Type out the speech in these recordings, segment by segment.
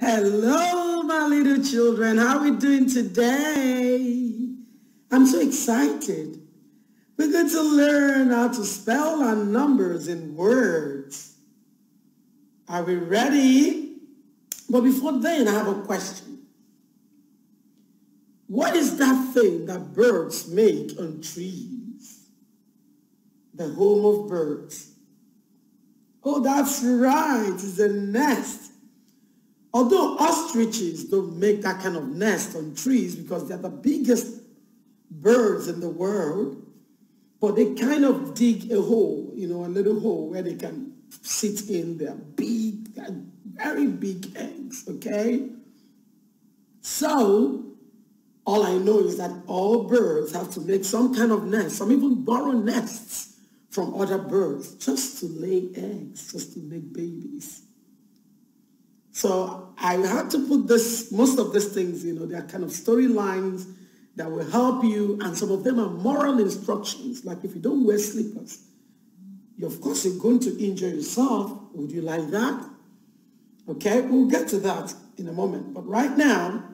Hello, my little children. How are we doing today? I'm so excited. We're going to learn how to spell our numbers in words. Are we ready? But before then, I have a question. What is that thing that birds make on trees? The home of birds. Oh, that's right. It's a nest. Although ostriches don't make that kind of nest on trees because they're the biggest birds in the world, but they kind of dig a hole, you know, a little hole where they can sit in their big, very big eggs, okay? So, all I know is that all birds have to make some kind of nest, some even borrow nests from other birds just to lay eggs, just to make babies. So I had to put this, most of these things, you know, they are kind of storylines that will help you, and some of them are moral instructions, like if you don't wear slippers, you, of course you're going to injure yourself. Would you like that? Okay, we'll get to that in a moment. But right now,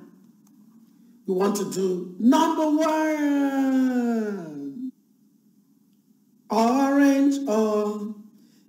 we want to do number one. Orange or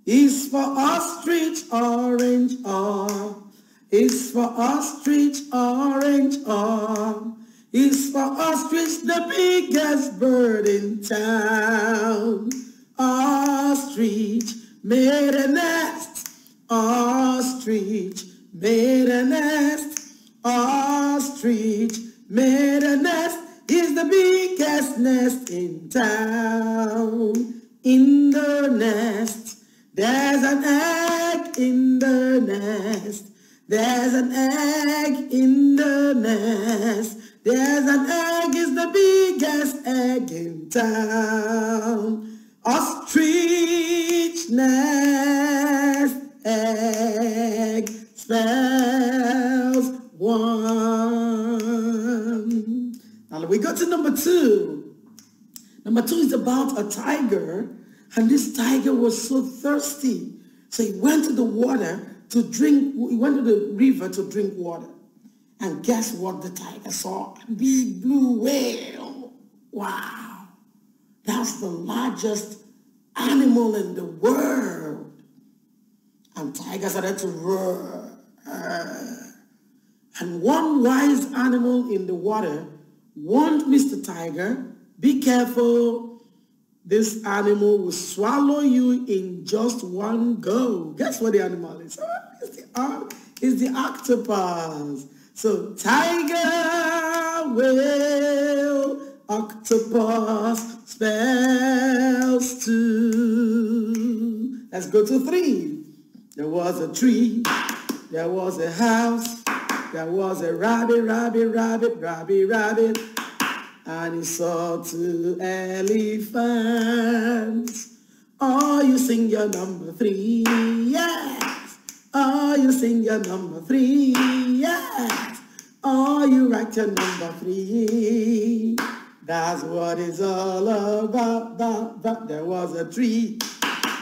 is for ostrich, orange or is for ostrich, orange arm. Is for ostrich, the biggest bird in town. Ostrich made a nest. Ostrich made a nest. Ostrich made a nest. Is the biggest nest in town. In the nest, there's an egg in the nest. There's an egg in the nest. There's an egg, is the biggest egg in town. Ostrich nest egg spells one. Now we go to number two. Number two is about a tiger. And this tiger was so thirsty. So he went to the water to drink, he went to the river to drink water. And guess what the tiger saw? A big blue whale. Wow. That's the largest animal in the world. And tiger started to roar. And one wise animal in the water warned Mr. Tiger, be careful, this animal will swallow you in just one go. Guess what the animal is? Oh, it's, the, it's the octopus. So tiger, whale, octopus, spells two. Let's go to three. There was a tree, there was a house, there was a rabbit, rabbit, rabbit, rabbit, rabbit and he saw two elephants. Oh, you sing your number three, yes. Oh, you sing your number three, yes. Oh, you write your number three. That's what it's all about, about, about. There was a tree,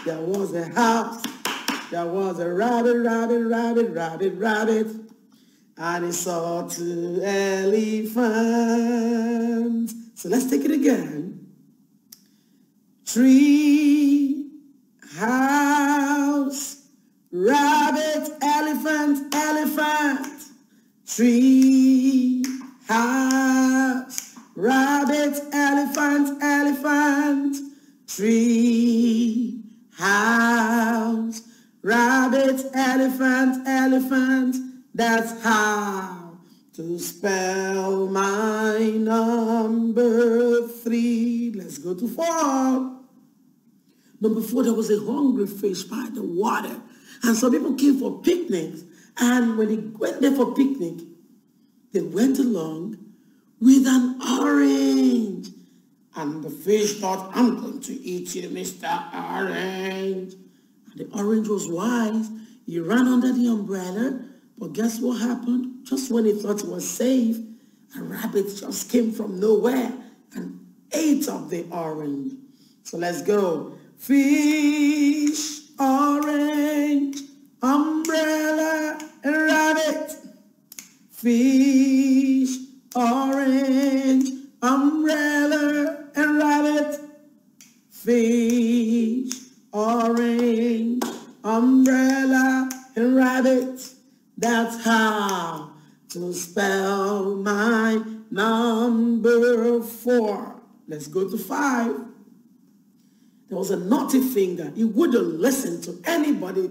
there was a house, there was a rabbit, rabbit, rabbit, rabbit, rabbit he saw two elephants. So let's take it again. Tree, house, rabbit, elephant, elephant. Tree, house, rabbit, elephant, elephant. Tree, house, rabbit, elephant, elephant. That's how to spell my number three. Let's go to four. Number four, there was a hungry fish by the water. And some people came for picnics. And when they went there for picnic, they went along with an orange. And the fish thought, I'm going to eat you, Mr. Orange. And the orange was wise. He ran under the umbrella but guess what happened? Just when he thought he was safe, a rabbit just came from nowhere and ate up the orange. So let's go. Fish, orange, umbrella, There was a naughty finger. He wouldn't listen to anybody.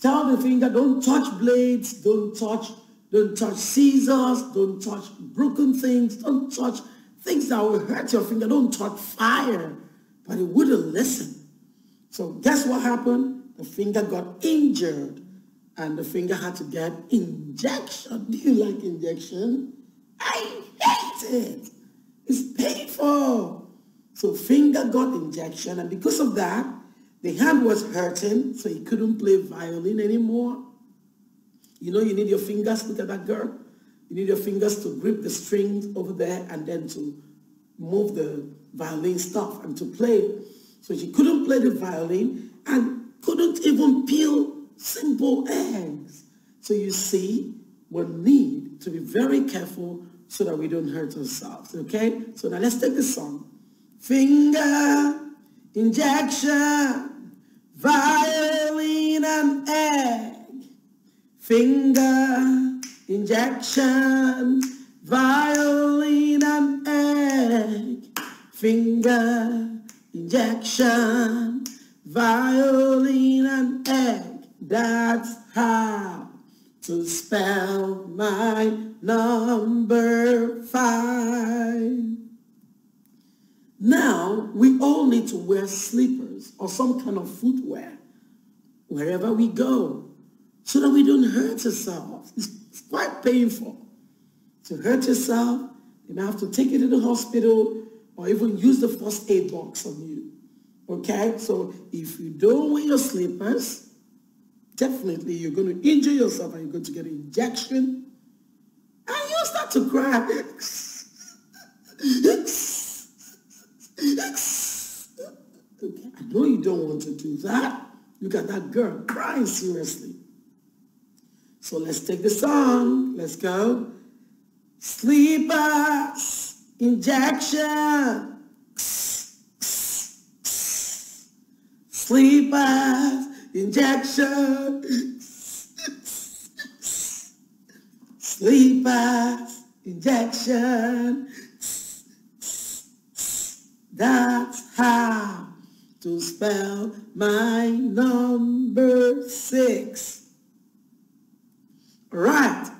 Tell the finger, don't touch blades, don't touch, don't touch scissors, don't touch broken things, don't touch things that will hurt your finger, don't touch fire. But he wouldn't listen. So guess what happened? The finger got injured and the finger had to get injection. Do you like injection? I hate it. It's painful. So finger got injection and because of that, the hand was hurting, so he couldn't play violin anymore. You know you need your fingers, look at that girl. You need your fingers to grip the strings over there and then to move the violin stuff and to play. So she couldn't play the violin and couldn't even peel simple eggs. So you see, we need to be very careful so that we don't hurt ourselves. Okay? So now let's take the song. Finger injection, violin and egg. Finger injection, violin and egg. Finger injection, violin and egg. That's how to spell my number five. Now, we all need to wear slippers or some kind of footwear wherever we go so that we don't hurt ourselves. It's, quite painful to hurt yourself. You may have to take you to the hospital or even use the first aid box on you. Okay? So if you don't wear your slippers, definitely you're going to injure yourself and you're going to get an injection and you start to cry. I know you don't want to do that. Look at that girl crying seriously. So let's take the song. Let's go. Sleepers, injection. Sleepers, injection. Sleepers, injection. That's how to spell my number six. Right.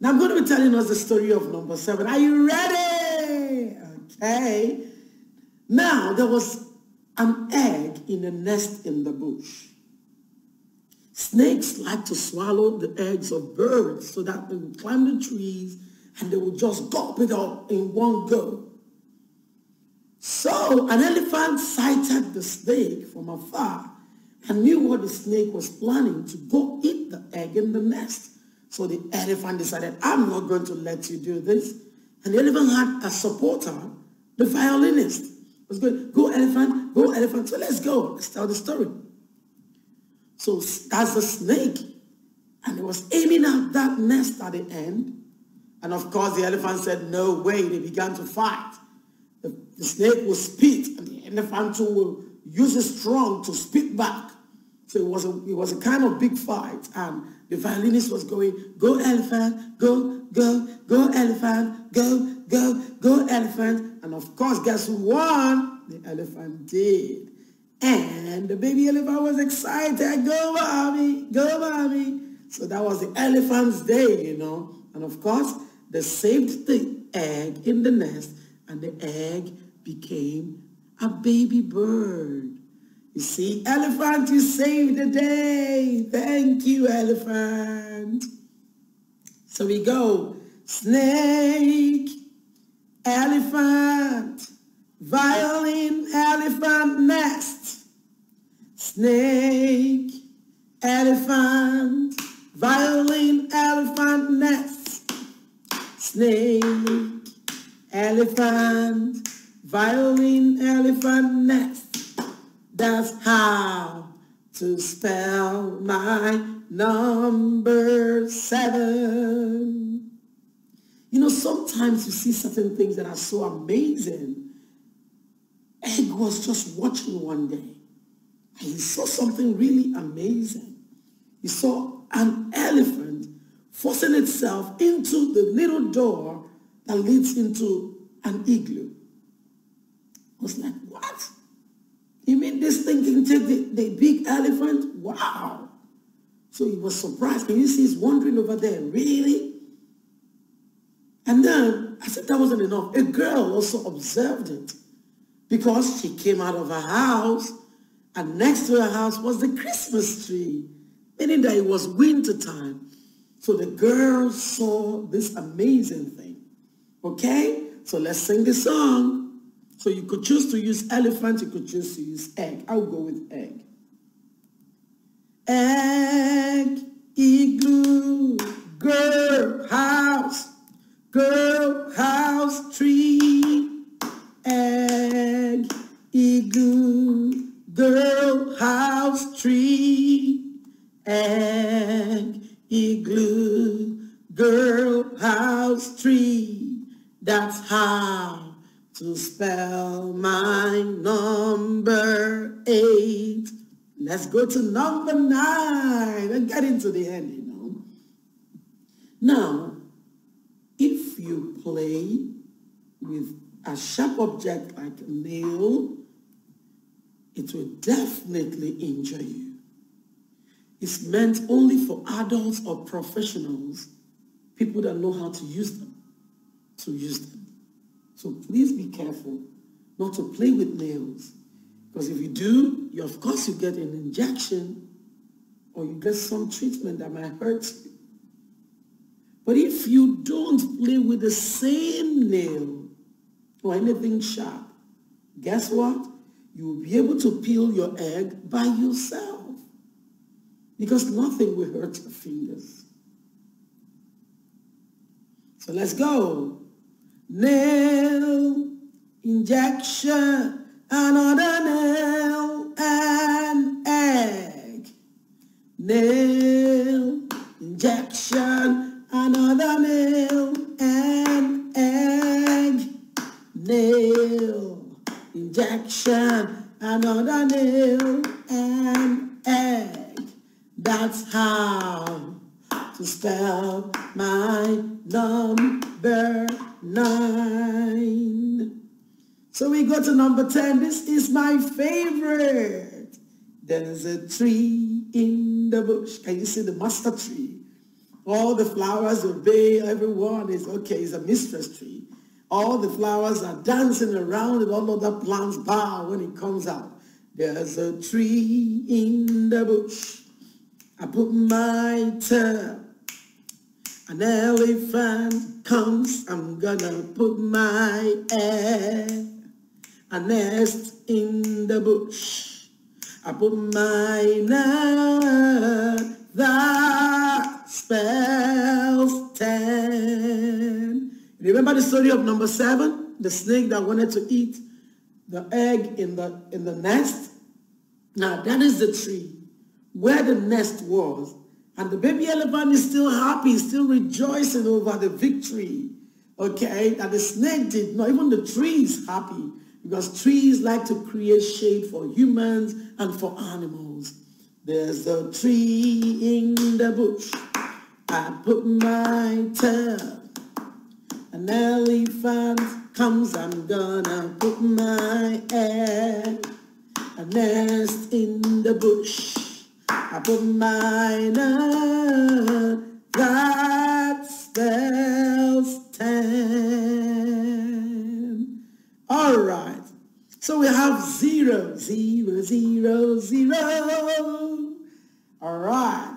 Now I'm going to be telling us the story of number seven. Are you ready? Okay. Now there was an egg in a nest in the bush. Snakes like to swallow the eggs of birds so that they will climb the trees and they will just gulp it up in one go. So an elephant sighted the snake from afar and knew what the snake was planning to go eat the egg in the nest. So the elephant decided, I'm not going to let you do this. And the elephant had a supporter, the violinist. Was going, go elephant, go elephant. So let's go. Let's tell the story. So that's the snake. And it was aiming at that nest at the end. And of course, the elephant said, no way. They began to fight. The, the snake will spit, and the elephant will use his trunk to spit back. So it was, a, it was a kind of big fight. And the violinist was going, go elephant, go, go, go elephant, go, go, go elephant. And of course, guess who won? The elephant did. And the baby elephant was excited. Go, mommy. Go, mommy. So that was the elephant's day, you know. And of course, they saved the egg in the nest and the egg became a baby bird. You see, elephant, you saved the day. Thank you, elephant. So we go. Snake, elephant, violin, elephant, nest. Snake, elephant, violin, elephant, nest. Snake, elephant, violin, elephant, nest. That's how to spell my number seven. You know, sometimes you see certain things that are so amazing. Egg was just watching one day. And he saw something really amazing. He saw an elephant forcing itself into the little door that leads into an igloo. I was like, what? You mean this thing can take the, the big elephant? Wow. So he was surprised. Can you see he's wandering over there? Really? And then I said that wasn't enough. A girl also observed it because she came out of her house and next to her house was the Christmas tree, meaning that it was winter time. So the girl saw this amazing thing. Okay? So let's sing the song. So you could choose to use elephant, you could choose to use egg. I'll go with egg. Egg, igloo, girl, house, girl, house, tree, egg, igloo, girl, house, tree, egg, igloo, girl, house, tree. That's how to spell my number eight. Let's go to number nine and get into the end, you know. Now, if you play with a sharp object like a nail, it will definitely injure you. It's meant only for adults or professionals, people that know how to use them, to use them. So please be careful not to play with nails because if you do, you, of course you get an injection or you get some treatment that might hurt you. But if you don't play with the same nail or anything sharp, guess what? You will be able to peel your egg by yourself because nothing will hurt your fingers. So let's go. Nail injection another nail and egg. Nail injection, another nail and egg. Nail injection, another nail and egg. That's how to spell my number nine. So we go to number 10. This is my favorite. There's a tree in the bush. Can you see the master tree? All the flowers obey. Everyone is, okay, it's a mistress tree. All the flowers are dancing around and all other plants bow when it comes out. There's a tree in the bush. I put my tail. An elephant comes. I'm gonna put my egg a nest in the bush. I put my name that spells ten. Remember the story of number seven? The snake that wanted to eat the egg in the, in the nest? Now that is the tree where the nest was. And the baby elephant is still happy, still rejoicing over the victory. Okay, that the snake did not, even the tree is happy because trees like to create shade for humans and for animals. There's a tree in the bush. I put my tail. An elephant comes, I'm gonna put my egg. A nest in the bush. My nut that spells ten. All right. So we have zero, zero, zero, zero. All right.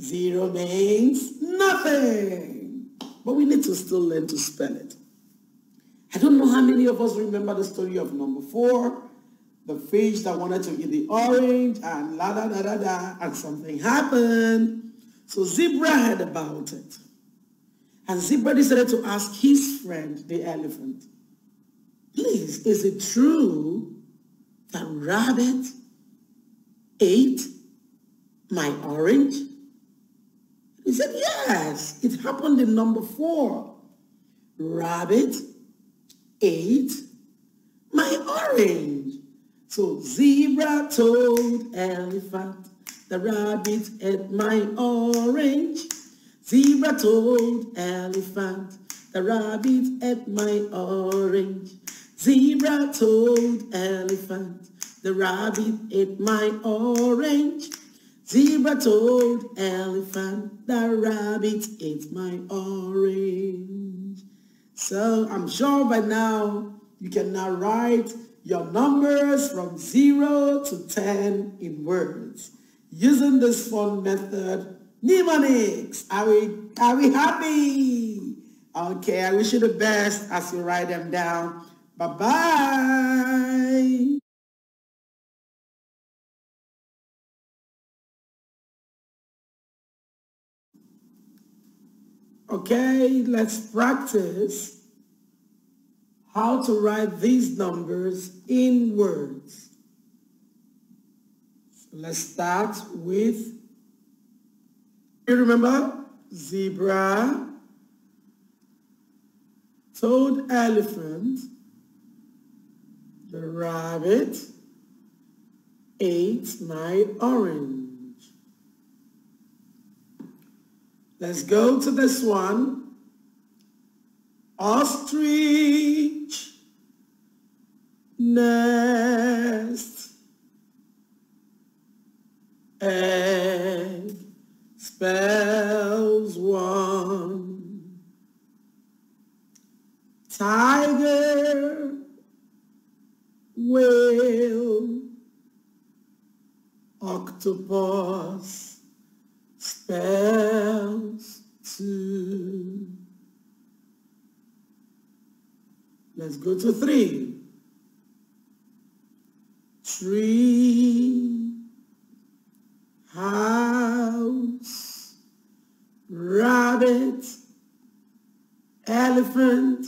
Zero means nothing. But we need to still learn to spell it. I don't know how many of us remember the story of number four, the fish that wanted to eat the orange and la da da da da, and something happened. So Zebra heard about it. And Zebra decided to ask his friend, the elephant, Please, is it true that rabbit ate my orange? He said, yes, it happened in number four. rabbit ate my orange. So zebra, toad, elephant, the rabbit ate my orange. Zebra, toad, elephant, the rabbit ate my orange. Zebra, toad, elephant, the rabbit ate my orange. Zebra, toad, elephant, the rabbit ate my orange. So I'm sure by now you can now write your numbers from 0 to 10 in words. Using this fun method, mnemonics, are we, are we happy? Okay, I wish you the best as you write them down. Bye-bye. Okay, let's practice how to write these numbers in words. Let's start with, you remember, zebra, toad elephant, the rabbit ate my orange. Let's go to this one. Ostrich nest egg spells one. Tiger whale octopus spells two Let's go to three. Tree, house, rabbit, elephant,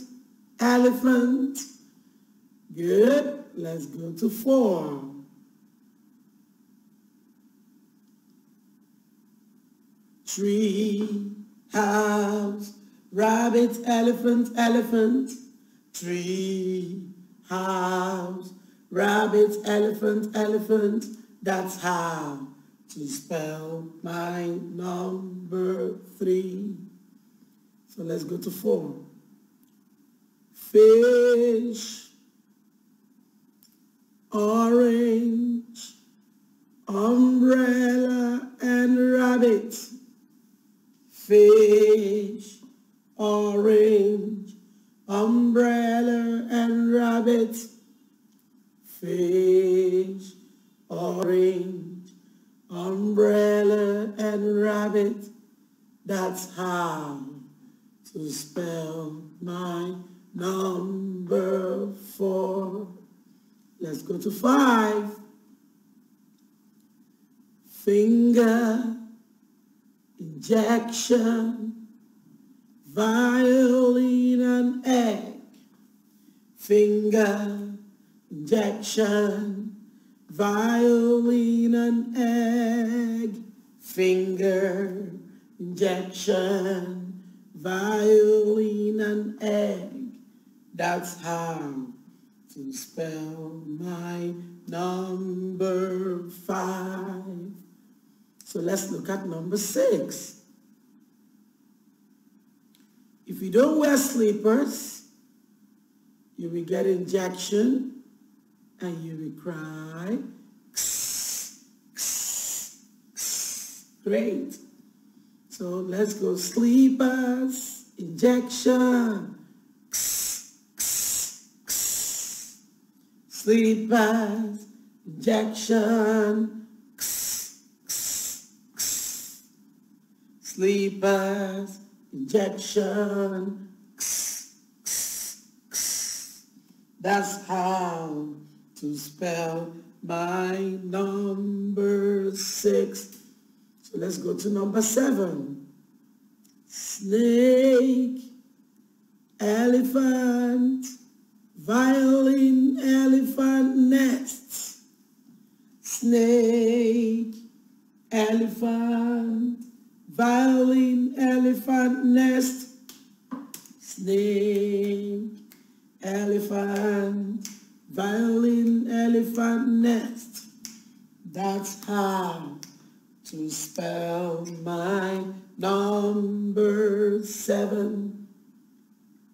elephant. Good. Let's go to four. Tree, house, rabbit, elephant, elephant tree, house, rabbit, elephant, elephant. That's how to spell my number three. So let's go to four. Fish, orange, umbrella, and rabbit. Fish, orange, umbrella and rabbit, fish, orange, umbrella and rabbit. That's how to spell my number four. Let's go to five. Finger, injection, violin and egg, finger, injection, violin and egg, finger, injection, violin and egg. That's how to spell my number five. So let's look at number six. If you don't wear slippers, you will get injection and you will cry. Great. So let's go sleepers, injection. Sleepers, injection. Sleepers, injection. That's how to spell my number six. So let's go to number seven. Snake, elephant, violin, elephant, nest. Snake, elephant, violin, elephant, nest, snake elephant, violin, elephant, nest. That's how to spell my number seven.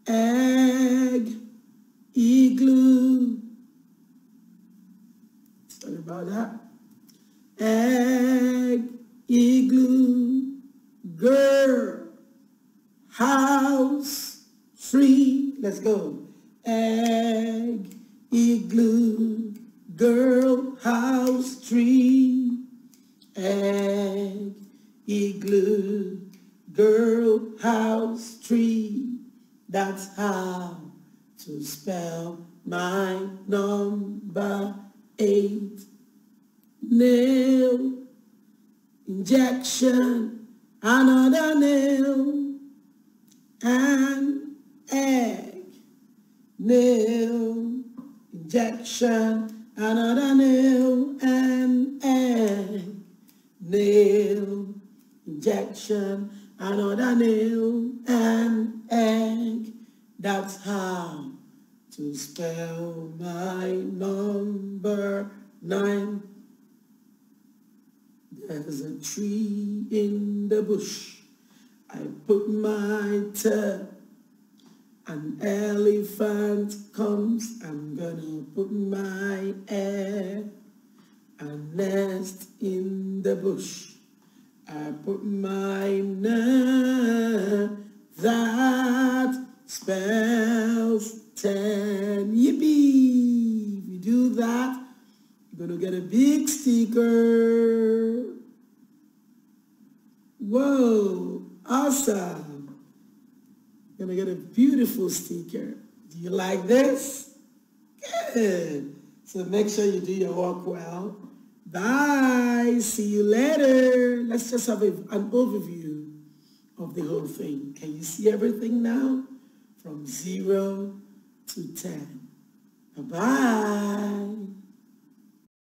Egg, injection, another nail, and egg. Nail, injection, another nail, and egg. That's how to spell my number nine. There's a tree in the bush. I put my tail. An elephant comes. I'm gonna put my egg. A nest in the bush. I put my name. That spells ten. Yippee! If you do that, you're gonna get a big sticker. Whoa, awesome. You're gonna get a beautiful sticker. Do you like this? Good. So make sure you do your work well. Bye. See you later. Let's just have a, an overview of the whole thing. Can you see everything now? From zero to 10. Bye-bye.